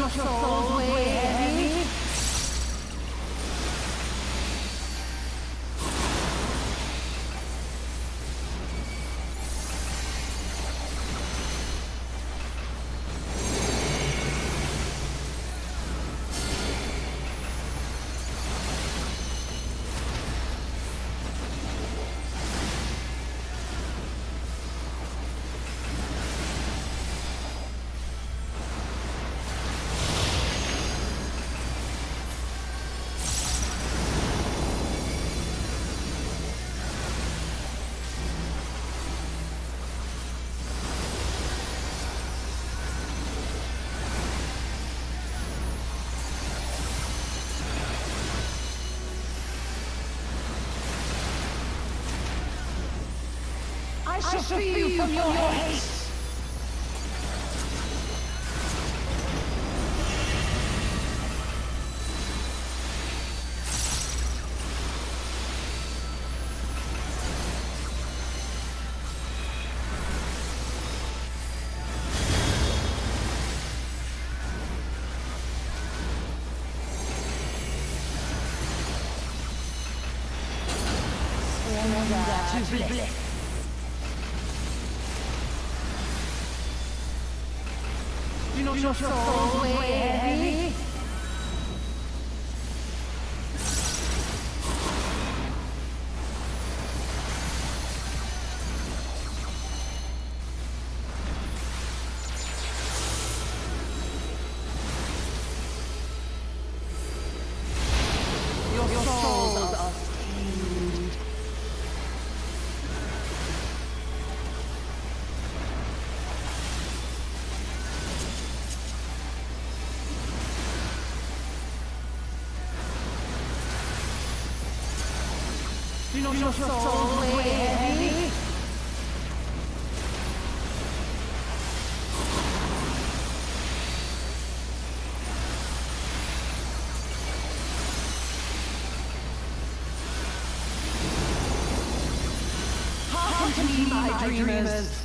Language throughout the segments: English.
your soul's way I shall free you from your haste. Surrender to bliss. Your soul's way Hearken to me, my dreamers.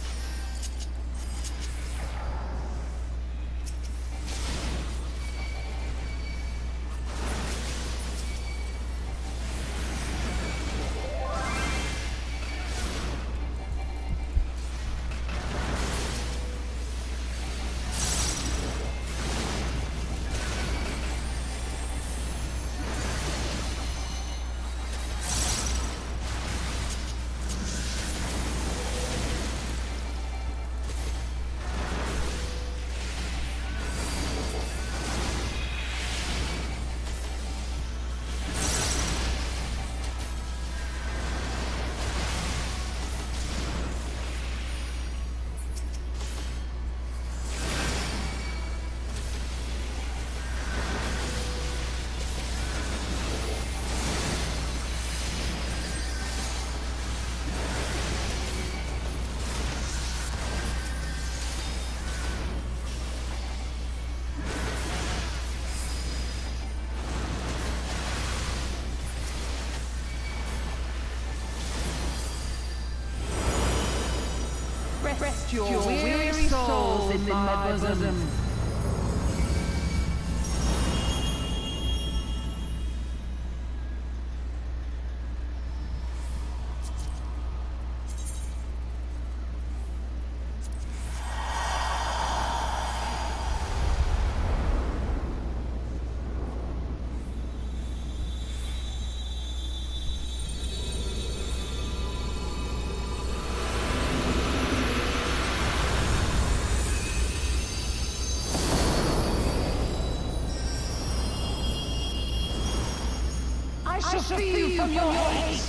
Your weary souls in my bosom. Shall free you from your hate.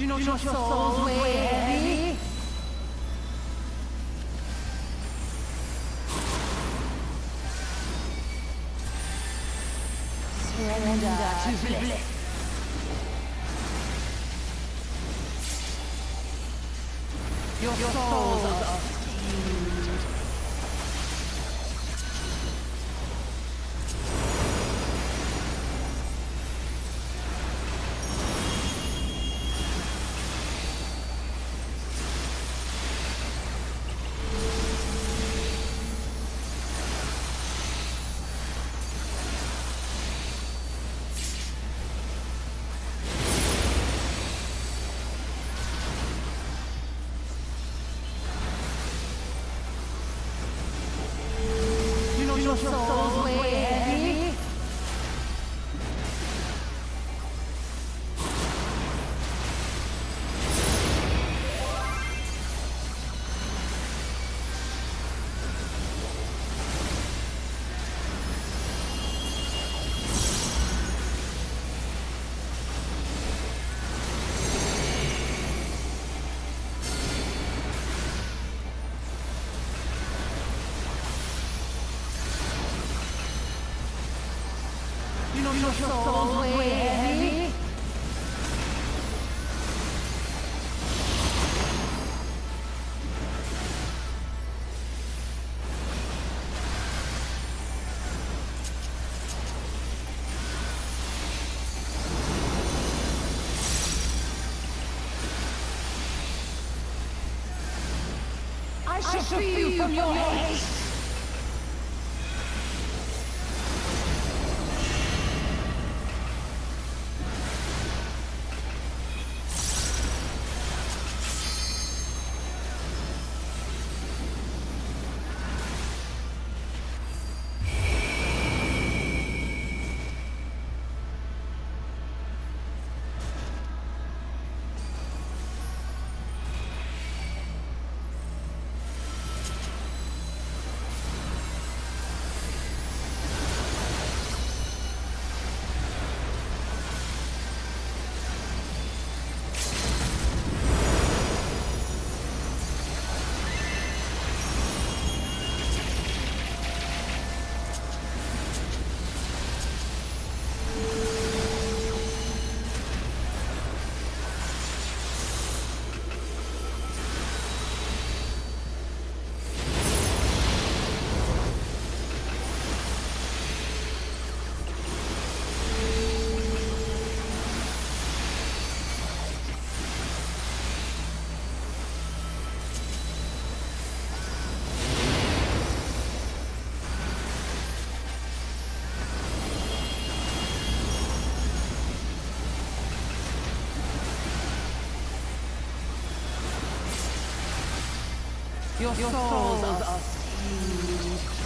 Do not your souls weigh heavy? Surrender to bliss. Your souls are I shall free you from your hate. Your, souls, souls are stained.